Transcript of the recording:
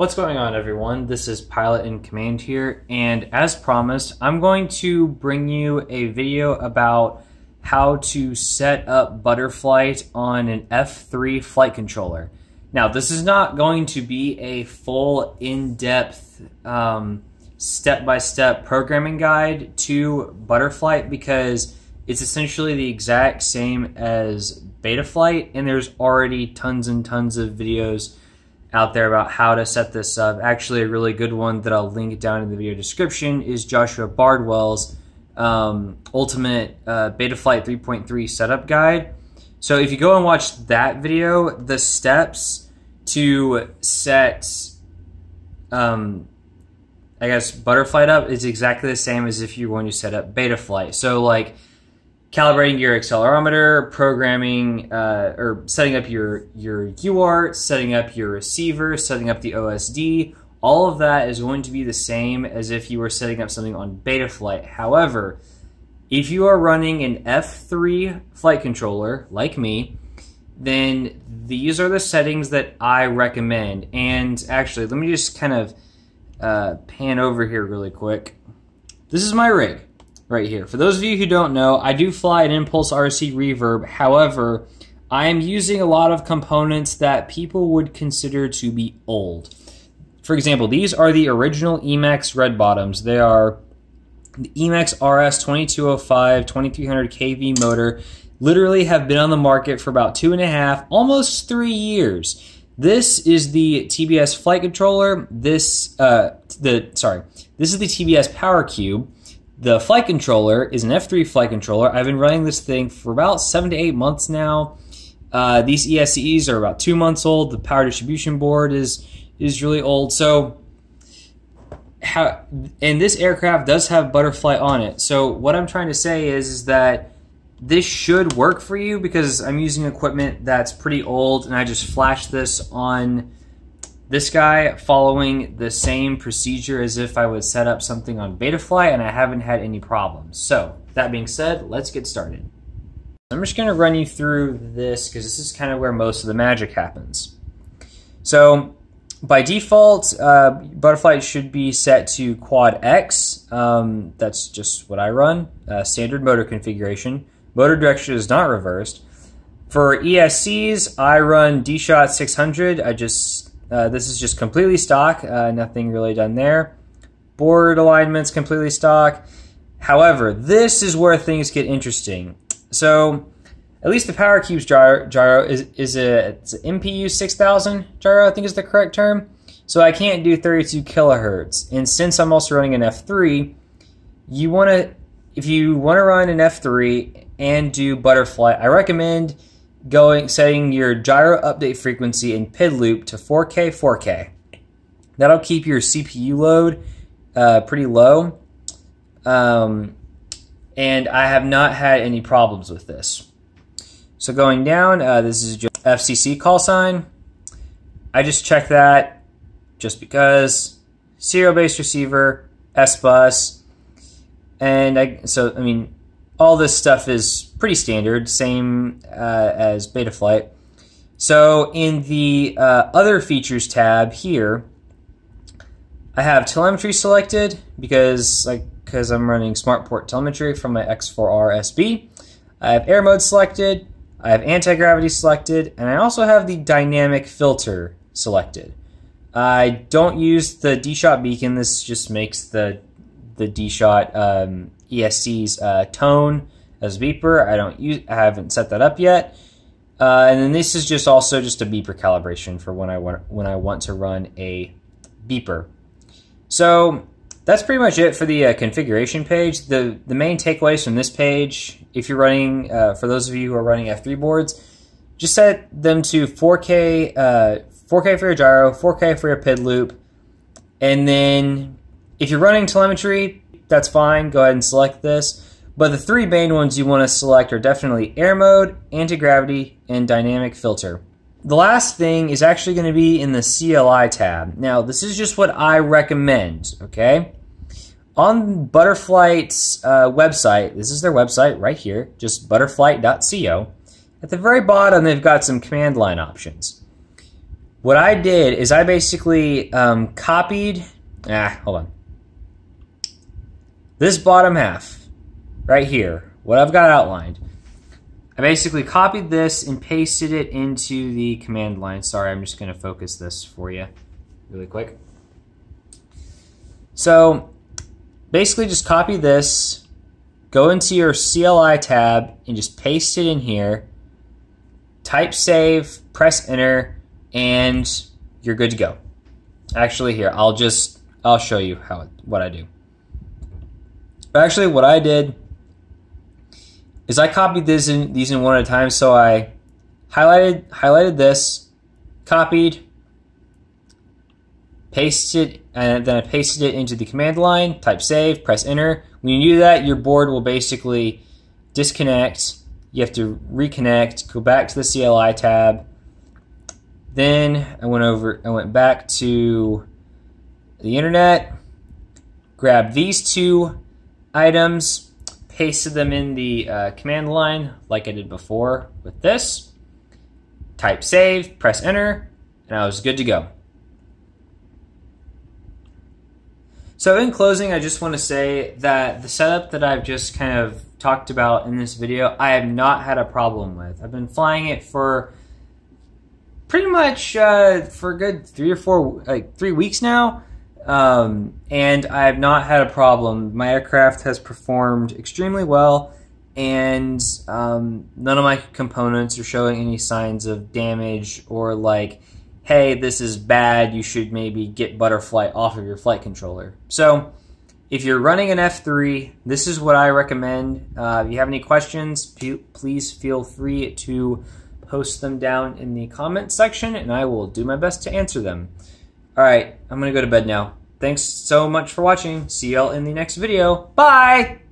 What's going on, everyone? This is Pilot in Command here, and as promised, I'm going to bring you a video about how to set up Butterflight on an F3 flight controller. Now, this is not going to be a full, in-depth, um, step-by-step programming guide to Butterflight because it's essentially the exact same as Betaflight, and there's already tons and tons of videos out there about how to set this up. Actually, a really good one that I'll link down in the video description is Joshua Bardwell's um, Ultimate uh, Betaflight 3.3 Setup Guide. So if you go and watch that video, the steps to set, um, I guess, Butterflight up is exactly the same as if you're going to set up Betaflight. So like calibrating your accelerometer, programming uh, or setting up your your UART, setting up your receiver, setting up the OSD. All of that is going to be the same as if you were setting up something on Betaflight. However, if you are running an F3 flight controller like me, then these are the settings that I recommend. And actually, let me just kind of uh, pan over here really quick. This is my rig right here. For those of you who don't know, I do fly an Impulse RC Reverb. However, I am using a lot of components that people would consider to be old. For example, these are the original Emax red bottoms. They are the Emax RS 2205 2300 kV motor. Literally have been on the market for about two and a half, almost three years. This is the TBS flight controller. This, uh, the sorry, this is the TBS Power Cube. The flight controller is an F3 flight controller. I've been running this thing for about seven to eight months now. Uh, these ESCs are about two months old. The power distribution board is is really old. So, how, and this aircraft does have Butterflight on it. So what I'm trying to say is, is that this should work for you because I'm using equipment that's pretty old, and I just flashed this on this guy following the same procedure as if I would set up something on Betaflight and I haven't had any problems. So that being said, let's get started. I'm just gonna run you through this because this is kind of where most of the magic happens. So by default, uh, Butterflight should be set to Quad X. Um, that's just what I run, uh, standard motor configuration. Motor direction is not reversed. For ESCs, I run DShot 600. I just uh, this is just completely stock, uh, nothing really done there. Board alignment's completely stock. However, this is where things get interesting. So, at least the Power Cube's gyro, gyro is, is a MPU 6000 gyro, I think is the correct term. So I can't do 32 kilohertz. And since I'm also running an F3, you want to, if you want to run an F3 and do Butterflight, I recommend going setting your gyro update frequency in PID loop to 4K 4K. That'll keep your CPU load uh, pretty low. Um, and I have not had any problems with this. So going down, uh, this is just FCC call sign. I just check that just because serial based receiver, S bus, and I so I mean all this stuff is pretty standard, same uh, as Betaflight. So in the uh, other features tab here, I have telemetry selected because like because I'm running SmartPort telemetry from my X4R SB. I have air mode selected. I have anti-gravity selected, and I also have the dynamic filter selected. I don't use the D-Shot beacon. This just makes the the D-Shot um, ESC's uh, tone as beeper. I don't use, I haven't set that up yet. Uh, and then this is just also just a beeper calibration for when I want when I want to run a beeper. So that's pretty much it for the uh, configuration page. The the main takeaways from this page, if you're running, uh, for those of you who are running F3 boards, just set them to 4K, 4K uh, for your gyro, 4K for your PID loop, and then if you're running telemetry, that's fine. Go ahead and select this. But the three main ones you want to select are definitely air mode, anti-gravity, and dynamic filter. The last thing is actually going to be in the CLI tab. Now, this is just what I recommend, okay? On Butterflight's uh, website, this is their website right here, just butterflight.co. At the very bottom, they've got some command line options. what I did is I basically um, copied. Ah, hold on. This bottom half, right here, what I've got outlined. I basically copied this and pasted it into the command line. Sorry, I'm just going to focus this for you really quick. So basically just copy this, go into your CLI tab and just paste it in here. Type save, press enter, and you're good to go. Actually, here, I'll just, I'll show you how what I do. Actually, what I did is I copied this in, these in one at a time. So I highlighted highlighted this, copied, pasted, and then I pasted it into the command line. Type save, press enter. When you do that, your board will basically disconnect. You have to reconnect. Go back to the CLI tab. Then I went over. I went back to the internet. Grabbed these two items pasted them in the uh, command line like I did before with this. Type save, press enter, and I was good to go. So in closing, I just want to say that the setup that I've just kind of talked about in this video, I have not had a problem with. I've been flying it for pretty much uh, for a good three or four, like three weeks now. Um, and I have not had a problem. My aircraft has performed extremely well, and um, none of my components are showing any signs of damage or like, hey, this is bad. You should maybe get Butterflight off of your flight controller. So, if you're running an F3, this is what I recommend. Uh, if you have any questions, please feel free to post them down in the comment section, and I will do my best to answer them. All right, I'm going to go to bed now. Thanks so much for watching. See y'all in the next video. Bye!